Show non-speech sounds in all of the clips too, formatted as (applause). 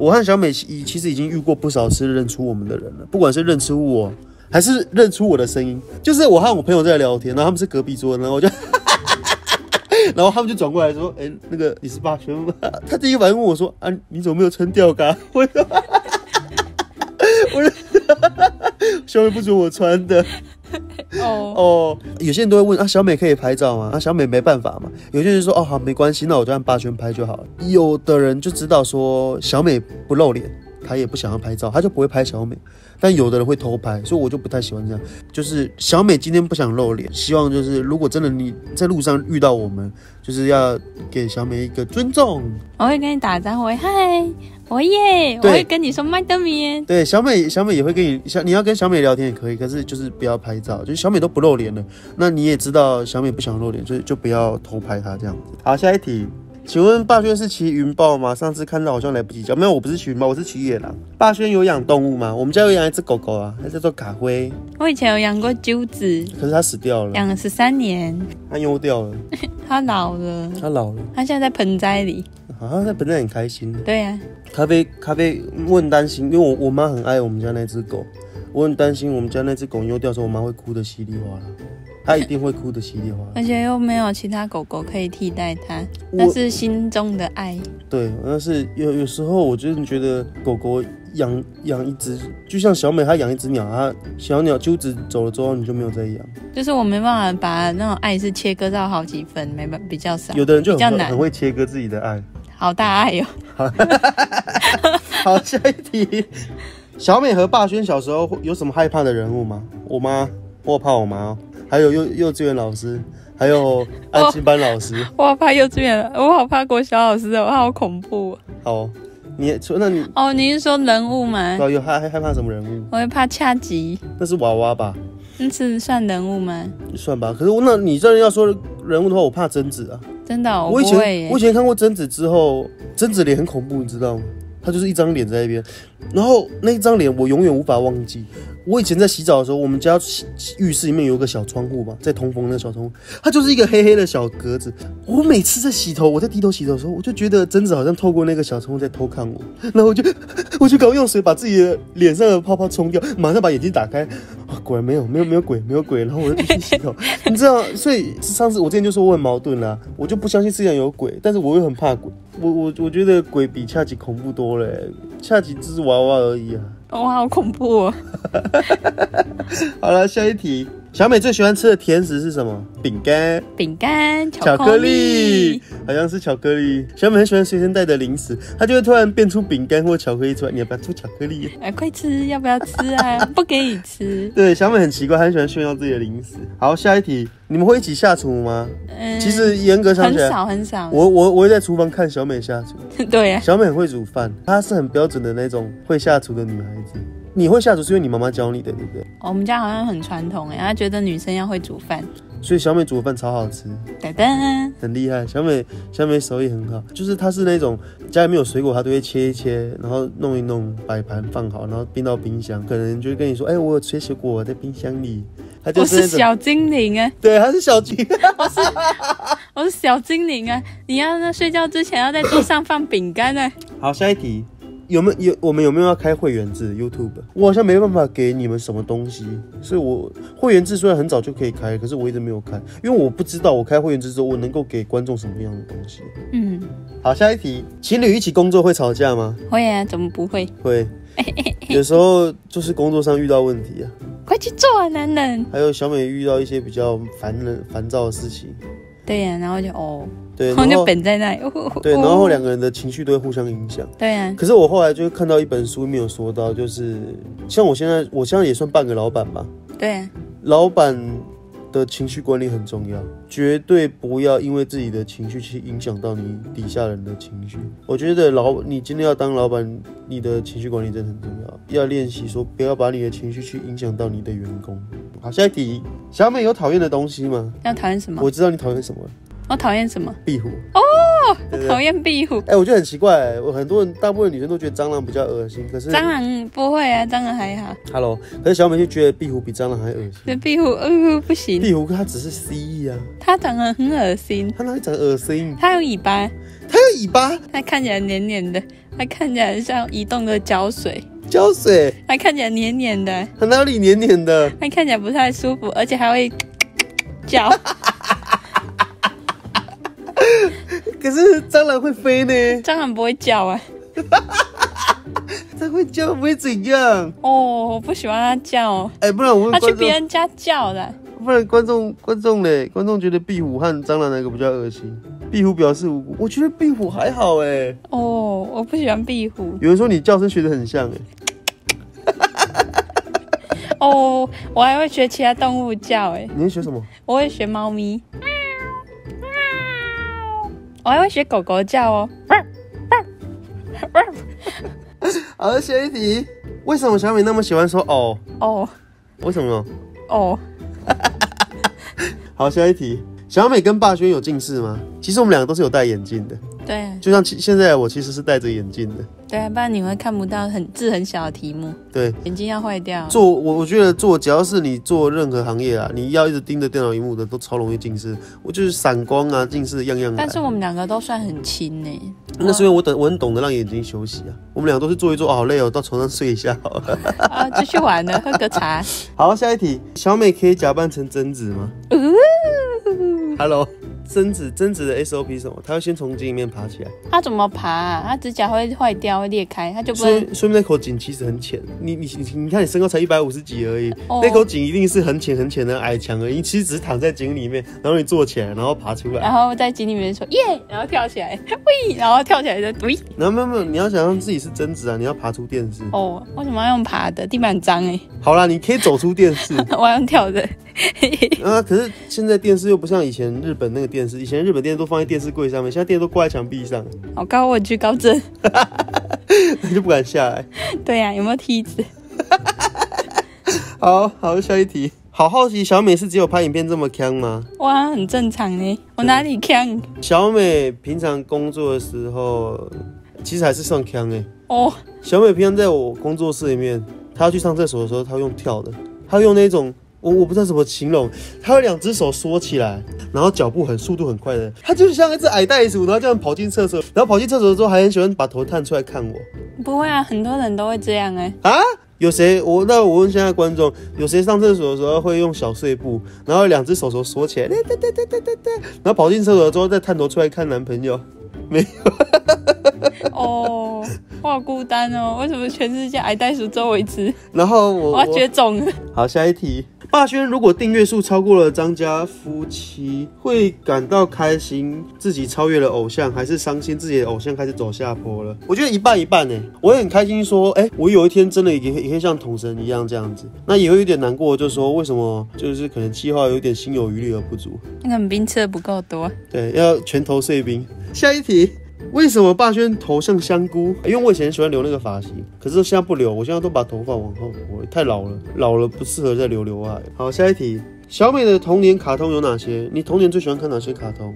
我和小美其其实已经遇过不少次认出我们的人了，不管是认出我，还是认出我的声音。就是我和我朋友在聊天，然后他们是隔壁桌，然后我就，(laughs) 然后他们就转过来说：“哎、那个你是霸轩吗？”他第一反应问我说：“啊，你怎么没有穿吊嘎？”我说：“我说，小美不准我穿的。”哦，哦，有些人都会问啊，小美可以拍照吗？啊，小美没办法嘛。有些人说哦好，没关系，那我就按八圈拍就好了。有的人就知道说小美不露脸，他也不想要拍照，他就不会拍小美。但有的人会偷拍，所以我就不太喜欢这样。就是小美今天不想露脸，希望就是如果真的你在路上遇到我们，就是要给小美一个尊重。我会跟你打招呼，嗨，我耶，我对会跟你说麦德米。对，小美小美也会跟你小你要跟小美聊天也可以，可是就是不要拍照，就是小美都不露脸了，那你也知道小美不想露脸，所以就不要偷拍她这样子。好，下一题，请问霸轩是骑云豹吗？上次看到好像来不及叫，没有，我不是骑云豹，我是骑野狼。霸轩有养动物吗？我们家有养一只狗狗啊，它叫做卡灰，我以前有养过鸠子，可是它死掉了，养了十三年，它丢掉了，(laughs) 它老了，它老了，它现在在盆栽里。好像它本来很开心。对呀、咖啡咖啡，我很担心，因为我我妈很爱我们家那只狗，我很担心我们家那只狗丢掉的时候，我妈会哭的稀里哗啦，她一定会哭的稀里哗啦。而且又没有其他狗狗可以替代它，我那是心中的爱。对，但是有有时候我真的觉得狗狗养养一只，就像小美她养一只鸟，她小鸟鸠子走了之后，你就没有再养。就是我没办法把那种爱是切割到好几分，没办比较少，有的人就比较难很会很，会切割自己的爱。好大爱哦。好，下一题，小美和霸轩小时候会有什么害怕的人物吗？我妈，我怕我妈哦，还有幼幼稚园老师，还有安亲班老师。(laughs) 我好怕幼稚园，我好怕国小老师哦，我好恐怖哦。好，你那你哦，你是说人物吗？有有害害怕什么人物？我会怕恰吉，那是娃娃吧？那是算人物吗？算吧。可是我那你真的要说人物的话，我怕贞子啊。真的哦、我以前我以前看过贞子之后，贞子脸很恐怖，你知道吗？他就是一张脸在那边，然后那一张脸我永远无法忘记。我以前在洗澡的时候，我们家浴室里面有一个小窗户嘛，在通风那个小窗户，它就是一个黑黑的小格子。我每次在洗头，我在低头洗头的时候，我就觉得贞子好像透过那个小窗户在偷看我，然后我就 (laughs) 我就刚用水把自己的脸上的泡泡冲掉，马上把眼睛打开，果然没有没有没有鬼没有鬼，然后我就继续洗头。你知道，所以上次我之前就说我很矛盾啦，我就不相信世界上有鬼，但是我又很怕鬼。我我我觉得鬼比恰吉恐怖多了欸，恰吉只是娃娃而已啊。哇，好恐怖哦！(laughs) 好了，下一题，小美最喜欢吃的甜食是什么？饼干、饼干、巧克克力，好像是巧克力。小美很喜欢随身带的零食，她就会突然变出饼干或巧克力出来。你要不要出巧克力？哎，快吃，要不要吃啊？(laughs) 不给你吃。对，小美很奇怪，她很喜欢炫耀自己的零食。好，下一题，你们会一起下厨吗？嗯，其实严格上很起来，少很少。我我我会在厨房看小美下厨。(laughs) 对呀、小美很会煮饭，她是很标准的那种会下厨的女孩子。你会下厨是因为你妈妈教你的，对不对？我们家好像很传统哎，他觉得女生要会煮饭。所以小美煮的饭超好吃，噔噔，很厉害。小美小美手艺很好，就是她是那种家里面有水果，她都会切一切，然后弄一弄，摆盘放好，然后冰到冰箱。可能就会跟你说，哎、我有切水果在冰箱里。她就我是那种，是小精灵啊，对，她是小鸡。(laughs) 我是小精灵啊！你要在睡觉之前要在桌上放饼干啊。好，下一题。有没有有我们有没有要开会员制 YouTube？我好像没办法给你们什么东西，所以我会员制虽然很早就可以开，可是我一直没有开，因为我不知道我开会员制之后我能够给观众什么样的东西。嗯，好，下一题，情侣一起工作会吵架吗？会啊，怎么不会？会，有时候就是工作上遇到问题啊，(laughs) 快去做啊，男人。还有小美遇到一些比较烦人、烦躁的事情，对呀、然后就哦，对，(laughs) 然后就本在那里。(laughs) 哦对，然后两个。人的情绪都会互相影响。对呀、可是我后来就看到一本书里面有说到，就是像我现在，我现在也算半个老板吧，对啊、老板的情绪管理很重要，绝对不要因为自己的情绪去影响到你底下人的情绪。我觉得老你今天要当老板，你的情绪管理真的很重要，要练习说不要把你的情绪去影响到你的员工。好，下一题，小美有讨厌的东西吗？要讨厌什么？我知道你讨厌什么，我讨厌什么？壁虎。哦，(laughs) 讨厌壁虎。哎、我觉得很奇怪、我很多人大部分女生都觉得蟑螂比较恶心，可是蟑螂不会啊，蟑螂还好。，Hello，可是小美就觉得壁虎比蟑螂还恶心。那壁虎，呃，不行，壁虎它只是蜥蜴啊，它长得很恶心。它哪里长恶心？它有尾巴，它有尾巴，它看起来黏黏的，它看起来像移动的胶水，胶水，它看起来黏黏的，它哪里黏黏的？它看起来不太舒服，而且还会叫。可是蟑螂会飞呢，蟑螂不会叫啊。(laughs) 它会叫不会怎样？哦，我不喜欢它叫哦，哎、不然我问它去观众，别人家叫的。不然观众观众嘞，观众觉得壁虎和蟑螂哪个比较恶心？壁虎表示无辜，我觉得壁虎还好哎。哦，我不喜欢壁虎。有人说你叫声学得很像哎，(laughs) 哦，我还会学其他动物叫，哎，你会学什么？我会学猫咪，我还会学狗狗叫哦。好，下一题，为什么小美那么喜欢说哦？哦为什么？哦，(laughs) 好，下一题，小美跟霸轩有近视吗？其实我们两个都是有戴眼镜的，对啊就像其现在我其实是戴着眼镜的。对啊，不然你会看不到很字很小的题目，对，眼睛要坏掉。做我我觉得做只要是你做任何行业啊，你要一直盯着电脑荧幕的，都超容易近视。我就是散光啊，近视样样来但。是我们两个都算很轻呢。那是因为我等我很懂得让眼睛休息啊。我们俩都是坐一坐，哦好累哦，到床上睡一下 (laughs) 好了。啊，继续玩了，喝个茶。好，下一题，小美可以假扮成贞子吗？Hello，贞子，贞子的 SOP 是什么？它要先从井里面爬起来，它怎么爬、啊？它指甲会坏掉，会裂开，它就不所能以说明那口井其实很浅。你你你你看你身高才一百五十几而已，哦那口井一定是很浅很浅的矮墙而已。你其实只是躺在井里面，然后你坐起来，然后爬出来。然后在井里面说耶，然后跳起来，喂，然后跳起来就喂。然后没有没有，你要想象自己是贞子啊，你要爬出电视。哦，为什么要用爬的？地板脏哎，好啦，你可以走出电视。(laughs) 我要用跳的。(laughs) 啊，可是现在电视又不像以前日本那个电视，以前日本电视都放在电视柜上面，现在电视都挂在墙壁上，好高，我去高正。你 (laughs) 就不敢下来。对呀、有没有梯子？(laughs) 好好，下一题。好好奇，小美是只有拍影片这么强吗？哇，很正常呢。我哪里强？小美平常工作的时候，其实还是算强哎。哦，小美平常在我工作室里面，她要去上厕所的时候，她用跳的，她用那种我我不知道怎么形容，他有两只手缩起来，然后脚步很速度很快的，他就像一只矮袋鼠，然后这样跑进厕所，然后跑进厕所之后还很喜欢把头探出来看我不会啊，很多人都会这样哎。啊。有谁？我那我问现在观众，有谁上厕所的时候会用小碎步，然后两只手手锁起来，哒哒哒哒哒哒哒，然后跑进厕所之后再探头出来看男朋友？没有。哦，我好孤单哦。为什么全世界矮袋鼠只有我一只？然后我我要绝种了。好，下一题。霸轩如果订阅数超过了张家夫妻，会感到开心自己超越了偶像，还是伤心自己的偶像开始走下坡了？我觉得一半一半呢。我也很开心说，哎、我有一天真的也也可以像统神一样这样子。那也会有点难过，就是说为什么就是可能计划有点心有余力而不足。那个冰吃的不够多。对，要拳头碎冰。下一题。为什么霸轩头像香菇？因为我以前喜欢留那个发型，可是现在不留，我现在都把头发往后我，太老了，老了不适合再留刘海。好，下一题，小美的童年卡通有哪些？你童年最喜欢看哪些卡通？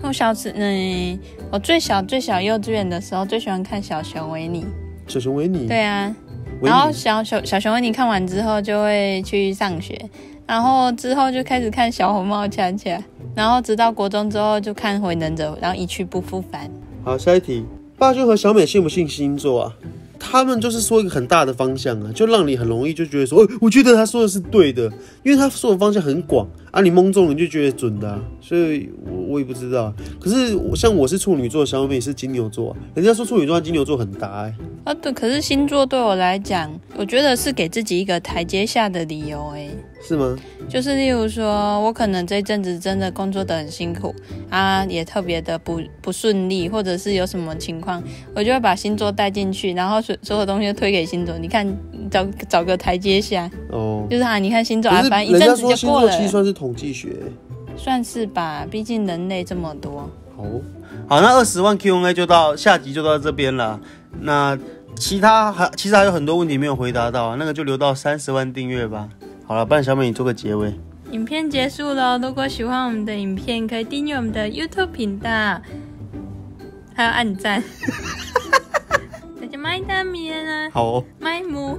我小时，嗯，我最小最小幼稚园的时候最喜欢看小熊维尼。小熊维尼，对啊，然后，小小小熊维尼看完之后就会去上学，然后之后就开始看小红帽恰恰，然后直到国中之后就看火影忍者，然后一去不复返。好，下一题，霸兄和小美信不信星座啊？他们就是说一个很大的方向啊，就让你很容易就觉得说，哦，我觉得他说的是对的，因为他说的方向很广啊，你蒙中了你就觉得准的、啊，所以我我也不知道。可是我像我是处女座，小美是金牛座、啊，人家说处女座和金牛座很搭哎、啊，对，可是星座对我来讲，我觉得是给自己一个台阶下的理由、欸，是吗？就是例如说，我可能这一阵子真的工作的很辛苦啊，也特别的不不顺利，或者是有什么情况，我就会把星座带进去，然后所所有东西都推给星座。你看，找找个台阶下，哦，就是啊，你看星座啊，反正一阵子就过了，其实算是统计学、算是吧。毕竟人类这么多，好，好，那二十万 Q&A 就到下集就到这边了。那其他还其实还有很多问题没有回答到，那个就留到三十万订阅吧。好了，不然小美你做个结尾。影片结束了。如果喜欢我们的影片，可以订阅我们的 YouTube 频道。还有按赞。(laughs) 大家买大面啊，好、哦。买母。